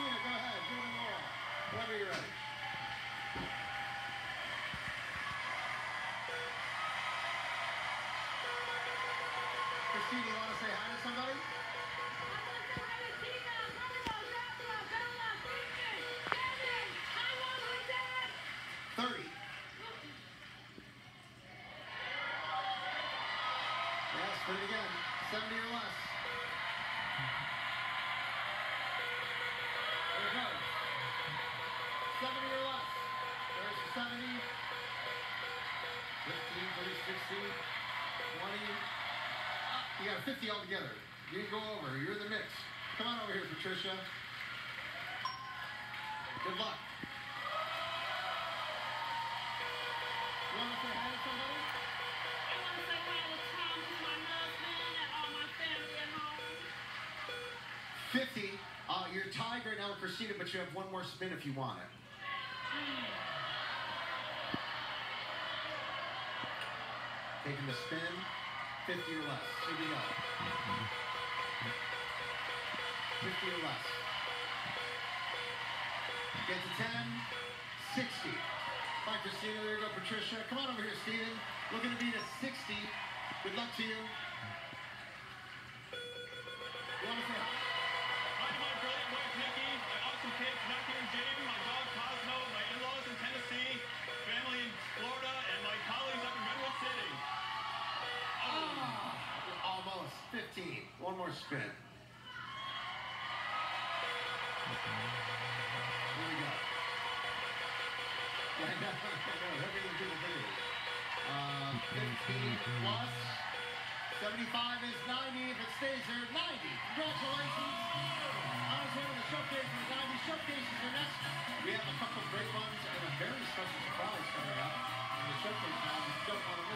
Christina, go ahead. Give it a whirl. Whenever you're ready. Christina, you want to say hi to somebody? Yes, put it again. Seventy or less. 15, 30, 60, 20. Ah, You got a 50 altogether. You can go over. You're in the mix. Come on over here, Patricia. Good luck. You want to say hi to somebody? Fifty. Uh, you're tied right now with Christina, but you have one more spin if you want it. Taking the spin, 50 or less. Here we go. 50 or less. Get to 10, 60. Bye, Christina. There you go, Patricia. Come on over here, Steven. Looking to beat a 60. Good luck to you. more spin. Here we go. I know, I know, everything the video. Uh, 15 plus, 75 is 90, if it stays there, 90. Congratulations. I was one of the showcases, the 90 showcases are next. We have a couple great ones and a very special surprise coming up. And the showcase now, don't want to